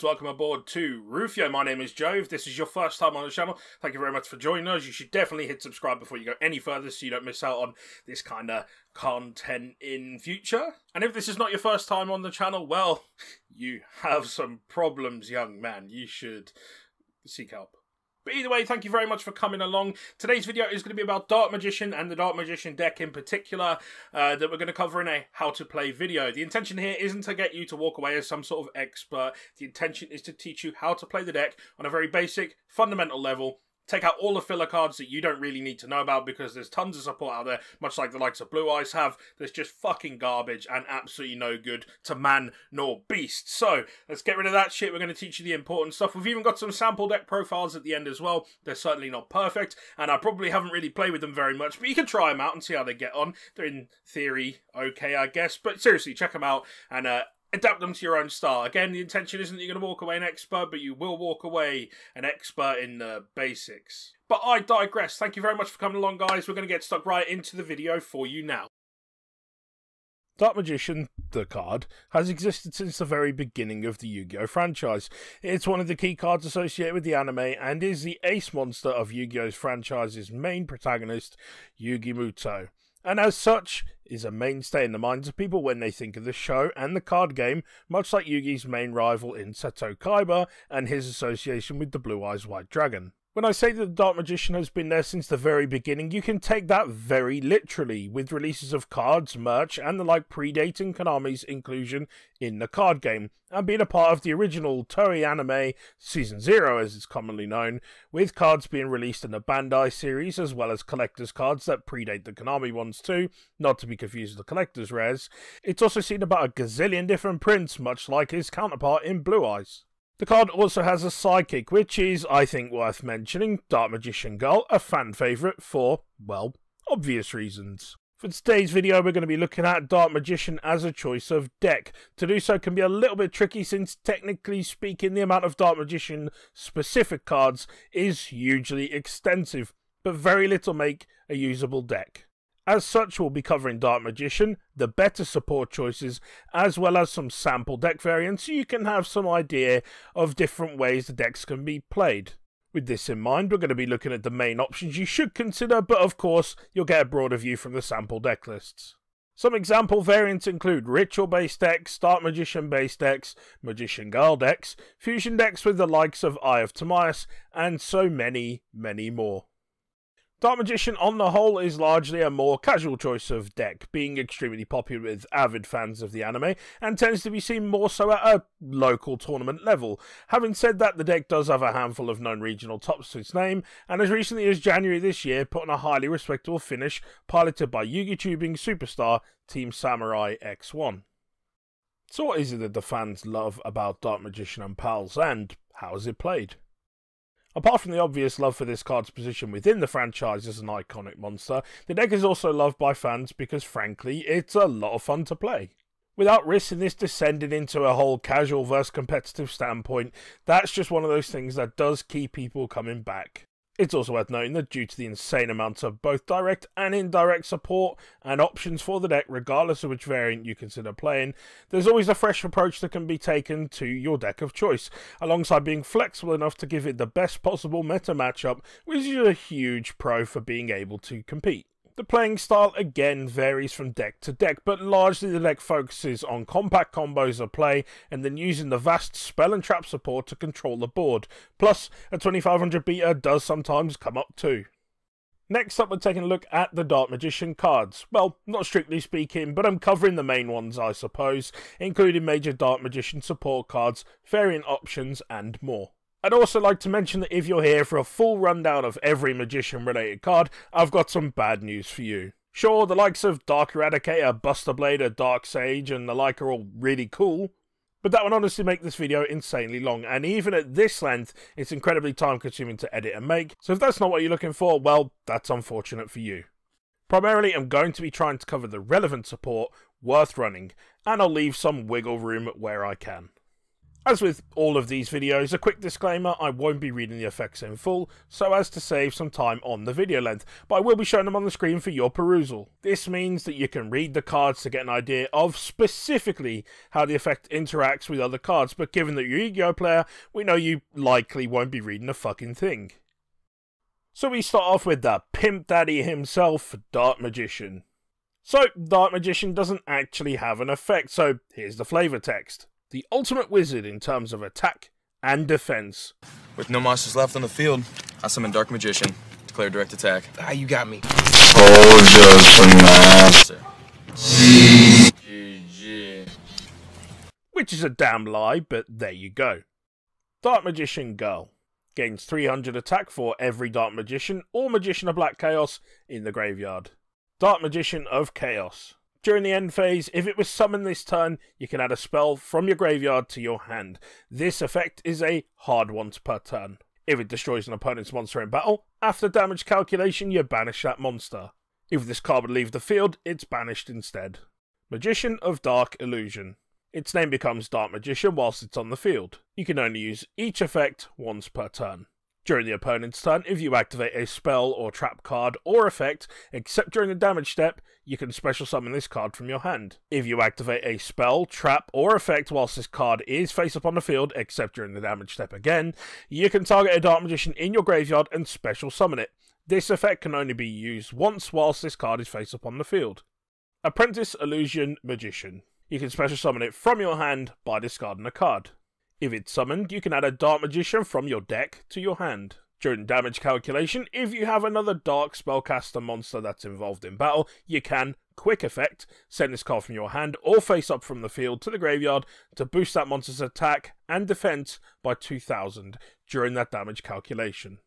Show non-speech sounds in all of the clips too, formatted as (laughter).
guys, welcome aboard to Ru-Fi-Oh. My name is. If this is your first time on the channel, thank you very much for joining us. You should definitely hit subscribe before you go any further so you don't miss out on this kind of content in future. And if this is not your first time on the channel, well, (laughs) you have some problems, young man. You should seek help. But either way, thank you very much for coming along. Today's video is going to be about Dark Magician and the Dark Magician deck in particular uh, that we're going to cover in a how to play video. The intention here isn't to get you to walk away as some sort of expert. The intention is to teach you how to play the deck on a very basic, fundamental level take out all the filler cards that you don't really need to know about because there's tons of support out there, much like the likes of Blue Eyes have. There's just fucking garbage and absolutely no good to man nor beast. So let's get rid of that shit. We're going to teach you the important stuff. We've even got some sample deck profiles at the end as well. They're certainly not perfect, and I probably haven't really played with them very much, but you can try them out and see how they get on. They're in theory okay, I guess, but seriously, check them out and uh, adapt them to your own style. Again, the intention isn't that you're going to walk away an expert, but you will walk away an expert in the basics. But I digress. Thank you very much for coming along, guys. We're going to get stuck right into the video for you now. Dark Magician, the card, has existed since the very beginning of the Yu-Gi-Oh franchise. It's one of the key cards associated with the anime and is the ace monster of Yu-Gi-Oh's franchise's main protagonist, Yugi Muto and as such is a mainstay in the minds of people when they think of the show and the card game, much like Yugi's main rival in Seto Kaiba and his association with the Blue Eyes White Dragon. When I say that the Dark Magician has been there since the very beginning, you can take that very literally, with releases of cards, merch, and the like predating Konami's inclusion in the card game, and being a part of the original Toei anime Season 0 as it's commonly known, with cards being released in the Bandai series as well as collector's cards that predate the Konami ones too, not to be confused with the collector's rares. It's also seen about a gazillion different prints, much like his counterpart in Blue Eyes. The card also has a sidekick, which is, I think, worth mentioning Dark Magician Girl, a fan favourite for, well, obvious reasons. For today's video, we're going to be looking at Dark Magician as a choice of deck. To do so can be a little bit tricky since, technically speaking, the amount of Dark Magician specific cards is hugely extensive, but very little make a usable deck. As such, we'll be covering Dark Magician, the better support choices, as well as some sample deck variants so you can have some idea of different ways the decks can be played. With this in mind, we're going to be looking at the main options you should consider, but of course, you'll get a broader view from the sample deck lists. Some example variants include Ritual based decks, Dark Magician based decks, Magician Girl decks, Fusion decks with the likes of Eye of Timaeus, and so many, many more. Dark Magician, on the whole, is largely a more casual choice of deck, being extremely popular with avid fans of the anime, and tends to be seen more so at a local tournament level. Having said that, the deck does have a handful of known regional tops to its name, and as recently as January this year, put on a highly respectable finish, piloted by Yugi Tubing superstar Team Samurai X1. So what is it that the fans love about Dark Magician and Pals, and how is it played? Apart from the obvious love for this card's position within the franchise as an iconic monster, the deck is also loved by fans because frankly, it's a lot of fun to play. Without risking this descending into a whole casual versus competitive standpoint, that's just one of those things that does keep people coming back. It's also worth noting that due to the insane amounts of both direct and indirect support and options for the deck, regardless of which variant you consider playing, there's always a fresh approach that can be taken to your deck of choice, alongside being flexible enough to give it the best possible meta matchup, which is a huge pro for being able to compete. The playing style again varies from deck to deck, but largely the deck focuses on compact combos of play and then using the vast spell and trap support to control the board. Plus, a 2500 beta does sometimes come up too. Next up, we're taking a look at the Dark Magician cards. Well, not strictly speaking, but I'm covering the main ones, I suppose, including major Dark Magician support cards, variant options, and more. I'd also like to mention that if you're here for a full rundown of every magician related card, I've got some bad news for you. Sure, the likes of Dark Eradicator, Buster Blader, Dark Sage, and the like are all really cool, but that would honestly make this video insanely long, and even at this length, it's incredibly time consuming to edit and make, so if that's not what you're looking for, well, that's unfortunate for you. Primarily, I'm going to be trying to cover the relevant support worth running, and I'll leave some wiggle room where I can. As with all of these videos, a quick disclaimer, I won't be reading the effects in full, so as to save some time on the video length, but I will be showing them on the screen for your perusal. This means that you can read the cards to get an idea of specifically how the effect interacts with other cards, but given that you're a Yu-Gi-Oh player, we know you likely won't be reading a fucking thing. So we start off with the Pimp Daddy himself, Dark Magician. So, Dark Magician doesn't actually have an effect, so here's the flavor text the ultimate wizard in terms of attack and defense. With no monsters left on the field, I summon Dark Magician. Declare direct attack. Ah, you got me. Hold just master. GG. Which is a damn lie, but there you go. Dark Magician Girl. Gains 300 attack for every Dark Magician or Magician of Black Chaos in the graveyard. Dark Magician of Chaos. During the end phase, if it was summoned this turn, you can add a spell from your graveyard to your hand. This effect is a hard once per turn. If it destroys an opponent's monster in battle, after damage calculation, you banish that monster. If this card would leave the field, it's banished instead. Magician of Dark Illusion. Its name becomes Dark Magician whilst it's on the field. You can only use each effect once per turn. During the opponent's turn, if you activate a spell or trap card or effect, except during the damage step, you can special summon this card from your hand. If you activate a spell, trap, or effect whilst this card is face up on the field, except during the damage step again, you can target a Dark Magician in your graveyard and special summon it. This effect can only be used once whilst this card is face up on the field. Apprentice Illusion Magician. You can special summon it from your hand by discarding a card. If it's summoned, you can add a Dark Magician from your deck to your hand. During damage calculation, if you have another Dark Spellcaster monster that's involved in battle, you can, quick effect, send this card from your hand or face up from the field to the graveyard to boost that monster's attack and defense by 2000 during that damage calculation.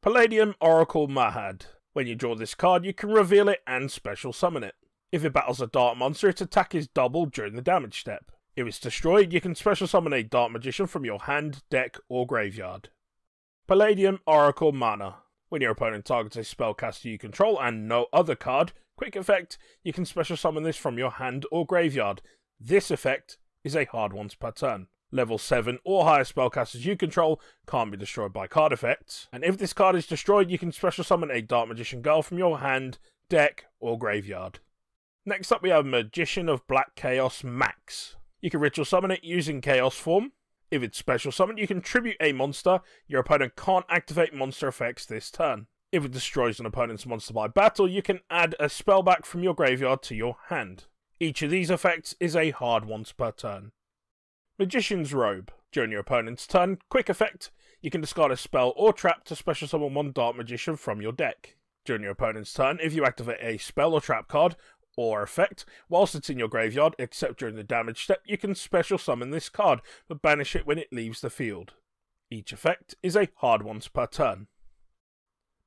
Palladium Oracle Mahad. When you draw this card, you can reveal it and special summon it. If it battles a dark monster, its attack is doubled during the damage step. If it's destroyed, you can special summon a Dark Magician from your hand, deck, or graveyard. Palladium Oracle Mana. When your opponent targets a spellcaster you control and no other card, quick effect, you can special summon this from your hand or graveyard. This effect is a hard once per turn. Level 7 or higher spellcasters you control can't be destroyed by card effects, and if this card is destroyed, you can special summon a Dark Magician Girl from your hand, deck, or graveyard. Next up, we have Magician of Black Chaos Max. You can ritual summon it using Chaos form. If it's special summon, you can tribute a monster. Your opponent can't activate monster effects this turn. If it destroys an opponent's monster by battle, you can add a spell back from your graveyard to your hand. Each of these effects is a hard once per turn. Magician's Robe. During your opponent's turn, quick effect, you can discard a spell or trap to special summon one Dark Magician from your deck. During your opponent's turn, if you activate a spell or trap card, or effect. Whilst it's in your graveyard, except during the damage step, you can special summon this card, but banish it when it leaves the field. Each effect is a hard once per turn.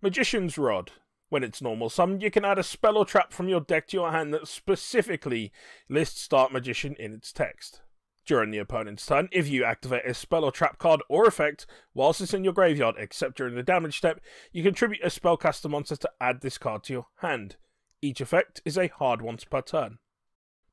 Magician's Rod. When it's normal summoned, you can add a spell or trap from your deck to your hand that specifically lists Dark Magician in its text. During the opponent's turn, if you activate a spell or trap card or effect whilst it's in your graveyard, except during the damage step, you can tribute a spellcaster monster to add this card to your hand. Each effect is a hard once per turn.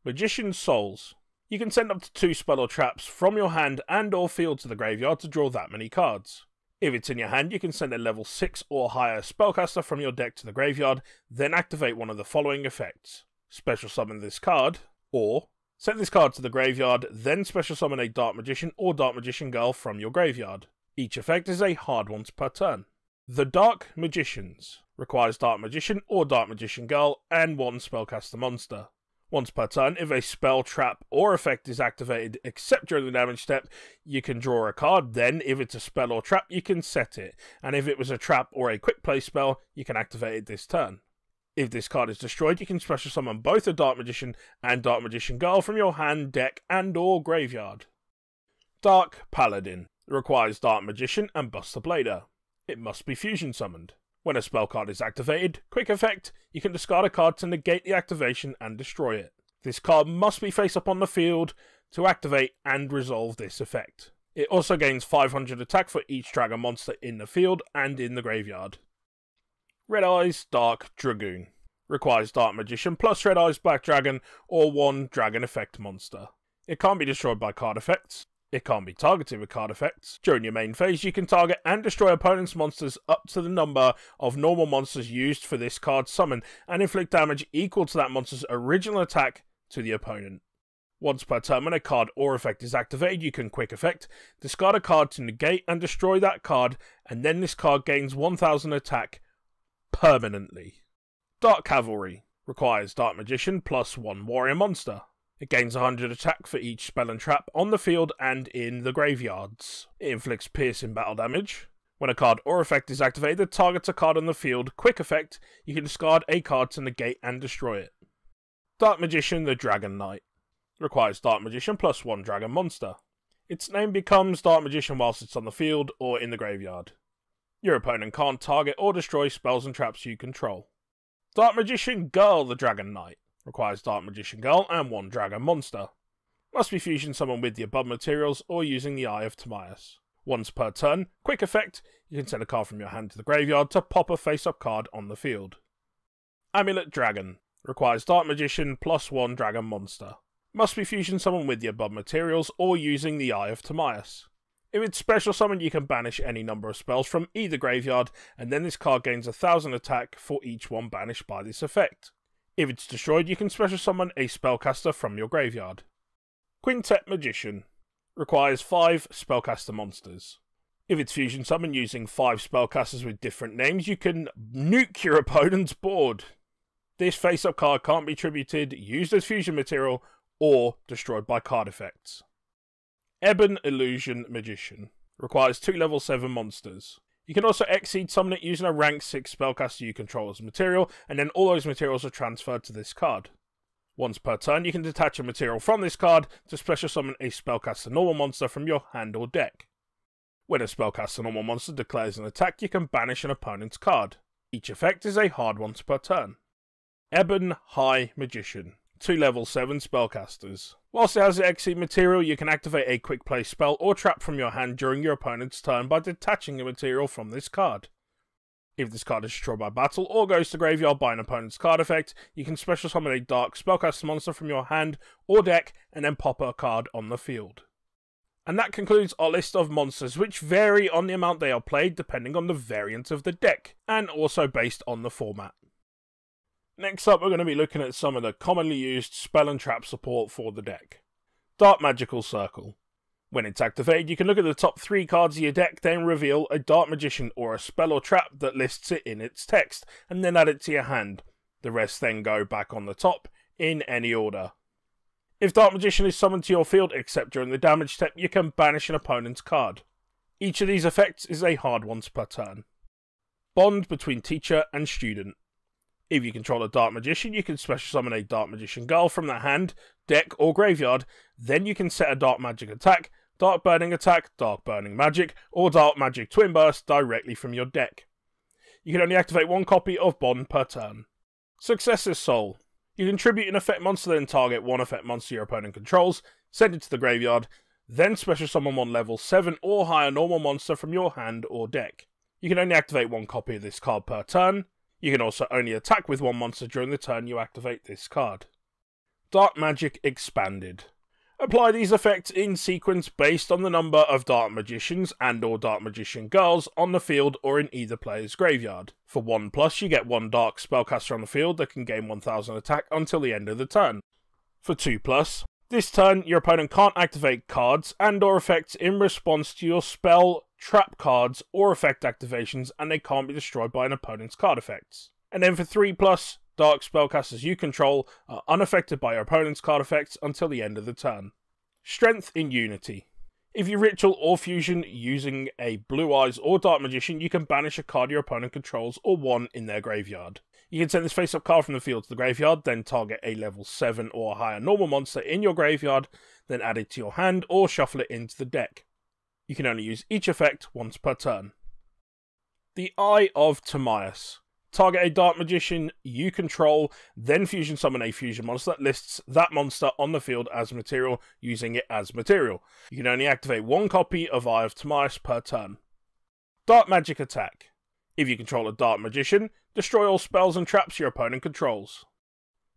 Magician's Souls. You can send up to two spell or traps from your hand and or field to the graveyard to draw that many cards. If it's in your hand, you can send a level 6 or higher spellcaster from your deck to the graveyard, then activate one of the following effects. Special summon this card, or send this card to the graveyard, then special summon a Dark Magician or Dark Magician Girl from your graveyard. Each effect is a hard once per turn. The Dark Magicians requires Dark Magician or Dark Magician Girl and one spellcaster monster. Once per turn, if a spell, trap, or effect is activated except during the damage step, you can draw a card. Then, if it's a spell or trap, you can set it. And if it was a trap or a quick play spell, you can activate it this turn. If this card is destroyed, you can special summon both a Dark Magician and Dark Magician Girl from your hand, deck, and or graveyard. Dark Paladin requires Dark Magician and Buster Blader it must be fusion summoned. When a spell card is activated, quick effect, you can discard a card to negate the activation and destroy it. This card must be face up on the field to activate and resolve this effect. It also gains 500 attack for each dragon monster in the field and in the graveyard. Red Eyes Dark Dragoon requires Dark Magician plus Red Eyes Black Dragon or one Dragon Effect monster. It can't be destroyed by card effects. It can't be targeted with card effects. During your main phase, you can target and destroy opponent's monsters up to the number of normal monsters used for this card's summon, and inflict damage equal to that monster's original attack to the opponent. Once per turn, when a card or effect is activated, you can quick effect, discard a card to negate and destroy that card, and then this card gains 1000 attack permanently. Dark Cavalry requires Dark Magician plus 1 Warrior Monster. It gains 100 attack for each spell and trap on the field and in the graveyards. It inflicts piercing battle damage. When a card or effect is activated targets a card on the field, quick effect, you can discard a card to negate and destroy it. Dark Magician the Dragon Knight requires Dark Magician plus 1 Dragon Monster. Its name becomes Dark Magician whilst it's on the field or in the graveyard. Your opponent can't target or destroy spells and traps you control. Dark Magician Girl the Dragon Knight Requires Dark Magician Girl and one Dragon Monster. Must be fusion summoned with the above materials or using the Eye of Timaeus. Once per turn, quick effect, you can send a card from your hand to the graveyard to pop a face up card on the field. Amulet Dragon requires Dark Magician plus one Dragon Monster. Must be fusion summoned with the above materials or using the Eye of Timaeus. If it's special summoned, you can banish any number of spells from either graveyard, and then this card gains a thousand attack for each one banished by this effect. If it's destroyed, you can special summon a spellcaster from your graveyard. Quintet Magician requires 5 spellcaster monsters. If it's fusion summon using 5 spellcasters with different names, you can nuke your opponent's board. This face up card can't be tributed, used as fusion material, or destroyed by card effects. Ebon Illusion Magician requires 2 level 7 monsters. You can also Xyz summon it using a rank 6 spellcaster you control as material, and then all those materials are transferred to this card. Once per turn, you can detach a material from this card to special summon a spellcaster normal monster from your hand or deck. When a spellcaster normal monster declares an attack, you can banish an opponent's card. Each effect is a hard once per turn. Ebon High Magician. Two level 7 spellcasters. Whilst it has Xyz material, you can activate a quick play spell or trap from your hand during your opponent's turn by detaching a material from this card. If this card is destroyed by battle or goes to graveyard by an opponent's card effect, you can special summon a dark spellcaster monster from your hand or deck and then pop a card on the field. And that concludes our list of monsters, which vary on the amount they are played depending on the variant of the deck, and also based on the format. Next up, we're going to be looking at some of the commonly used spell and trap support for the deck. Dark Magical Circle. When it's activated, you can look at the top three cards of your deck, then reveal a Dark Magician or a spell or trap that lists it in its text, and then add it to your hand. The rest then go back on the top, in any order. If Dark Magician is summoned to your field except during the damage step, you can banish an opponent's card. Each of these effects is a hard once per turn. Bond between teacher and student. If you control a Dark Magician, you can special summon a Dark Magician Girl from the hand, deck, or graveyard. Then you can set a Dark Magic attack, Dark Burning attack, Dark Burning Magic, or Dark Magic Twin Burst directly from your deck. You can only activate one copy of Bond per turn. Successor's Soul. You can contribute an effect monster, then target one effect monster your opponent controls, send it to the graveyard, then special summon one level 7 or higher normal monster from your hand or deck. You can only activate one copy of this card per turn. You can also only attack with one monster during the turn you activate this card. Dark Magic Expanded. Apply these effects in sequence based on the number of Dark Magicians and or Dark Magician Girls on the field or in either player's graveyard. For 1 plus, you get one Dark Spellcaster on the field that can gain 1000 attack until the end of the turn. For 2 plus, this turn your opponent can't activate cards and or effects in response to your spell trap cards, or effect activations, and they can't be destroyed by an opponent's card effects. And then for 3 plus, dark spellcasters you control are unaffected by your opponent's card effects until the end of the turn. Strength in Unity. If you ritual or fusion using a Blue Eyes or Dark Magician, you can banish a card your opponent controls or one in their graveyard. You can send this face up card from the field to the graveyard, then target a level 7 or higher normal monster in your graveyard, then add it to your hand or shuffle it into the deck. You can only use each effect once per turn. The Eye of Timaeus. Target a Dark Magician you control, then fusion summon a fusion monster that lists that monster on the field as material, using it as material. You can only activate one copy of Eye of Timaeus per turn. Dark Magic Attack. If you control a Dark Magician, destroy all spells and traps your opponent controls.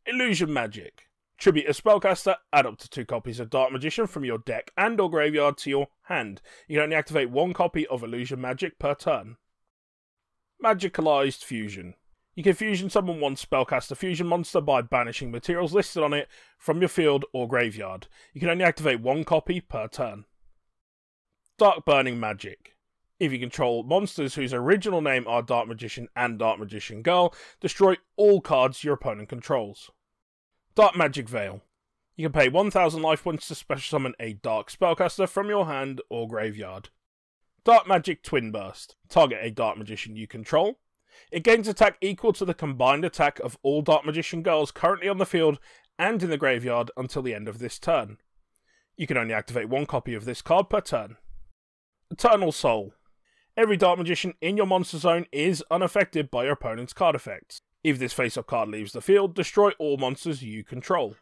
Illusion Magic. Tribute a spellcaster, add up to two copies of Dark Magician from your deck and or graveyard to your hand. You can only activate one copy of Illusion Magic per turn. Magicalized Fusion. You can fusion summon one spellcaster fusion monster by banishing materials listed on it from your field or graveyard. You can only activate one copy per turn. Dark Burning Magic. If you control monsters whose original name are Dark Magician and Dark Magician Girl, destroy all cards your opponent controls. Dark Magic Veil. You can pay 1000 life points to special summon a Dark Spellcaster from your hand or graveyard. Dark Magic Twin Burst. Target a Dark Magician you control. It gains attack equal to the combined attack of all Dark Magician girls currently on the field and in the graveyard until the end of this turn. You can only activate one copy of this card per turn. Eternal Soul. Every Dark Magician in your monster zone is unaffected by your opponent's card effects. If this face up card leaves the field, destroy all monsters you control.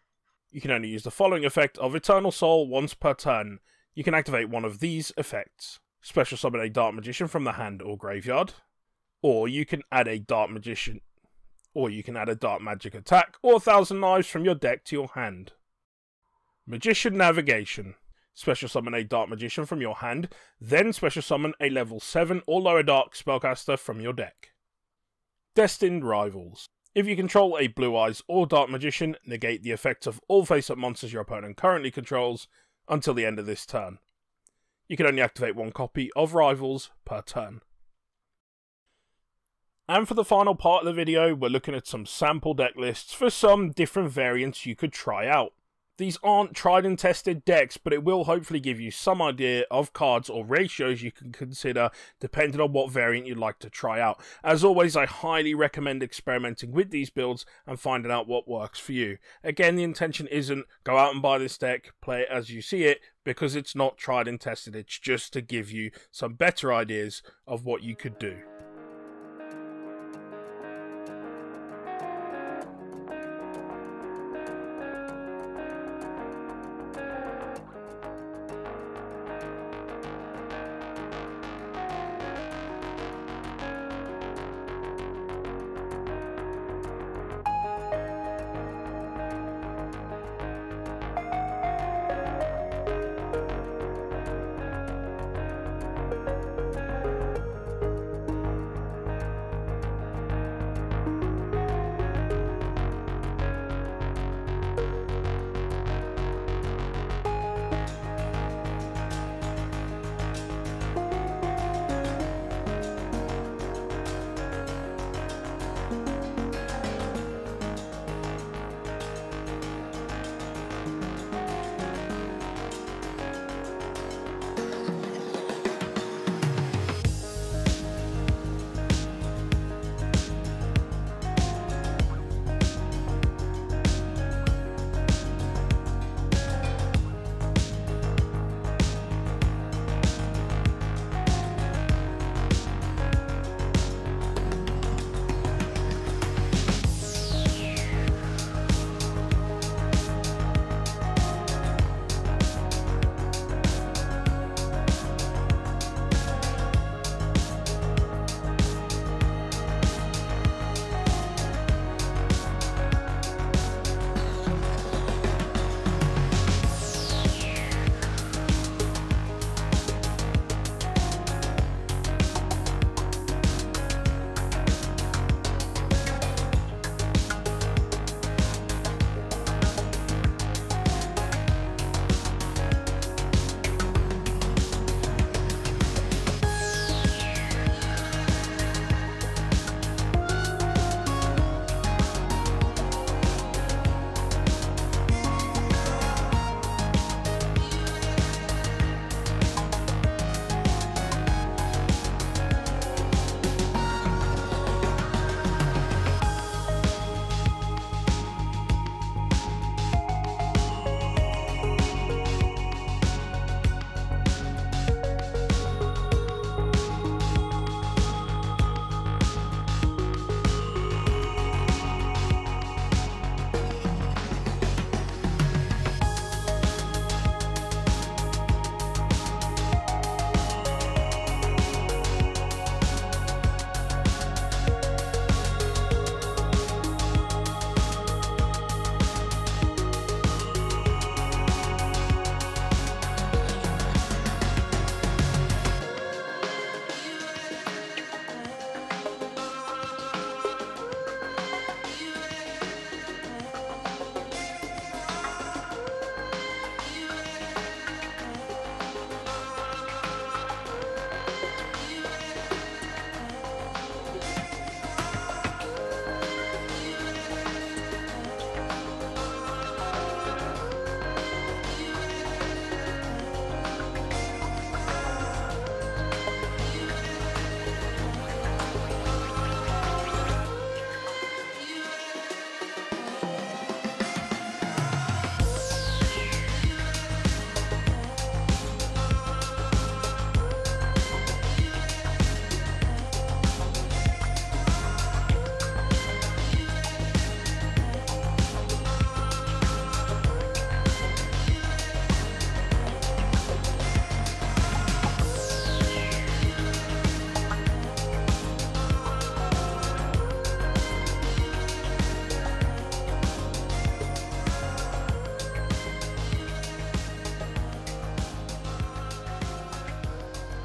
You can only use the following effect of Eternal Soul once per turn. You can activate one of these effects. Special summon a Dark Magician from the hand or graveyard. Or you can add a Dark Magician. Or you can add a Dark Magic attack or Thousand Knives from your deck to your hand. Magician Navigation. Special summon a Dark Magician from your hand, then special summon a level 7 or lower Dark Spellcaster from your deck. Destined Rivals. If you control a Blue Eyes or Dark Magician, negate the effects of all face up monsters your opponent currently controls until the end of this turn. You can only activate one copy of Rivals per turn. And for the final part of the video, we're looking at some sample deck lists for some different variants you could try out. These aren't tried and tested decks, but it will hopefully give you some idea of cards or ratios you can consider depending on what variant you'd like to try out. As always, I highly recommend experimenting with these builds and finding out what works for you. Again, the intention isn't go out and buy this deck, play it as you see it, because it's not tried and tested. It's just to give you some better ideas of what you could do.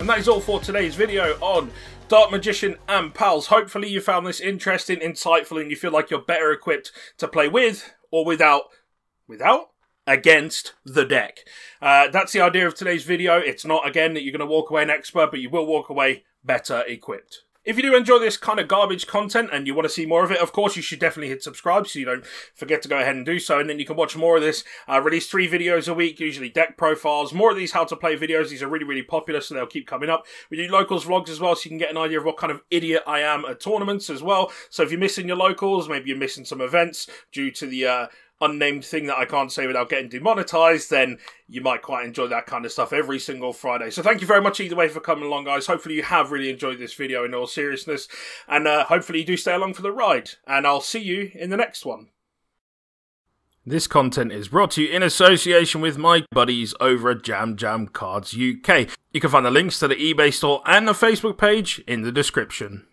And that is all for today's video on Dark Magician and Pals. Hopefully you found this interesting, insightful, and you feel like you're better equipped to play with or without. Without? against the deck. Uh, that's the idea of today's video. It's not, again, that you're going to walk away an expert, but you will walk away better equipped. If you do enjoy this kind of garbage content and you want to see more of it, of course, you should definitely hit subscribe so you don't forget to go ahead and do so. And then you can watch more of this. I uh, release three videos a week, usually deck profiles, more of these how to play videos. These are really, really popular, so they'll keep coming up. We do locals vlogs as well, so you can get an idea of what kind of idiot I am at tournaments as well. So if you're missing your locals, maybe you're missing some events due to the uh, unnamed thing that I can't say without getting demonetized, then you might quite enjoy that kind of stuff every single Friday. So thank you very much either way for coming along, guys. Hopefully you have really enjoyed this video in all seriousness, and uh, hopefully you do stay along for the ride. And I'll see you in the next one. This content is brought to you in association with my buddies over at Jam Jam Cards UK. You can find the links to the eBay store and the Facebook page in the description.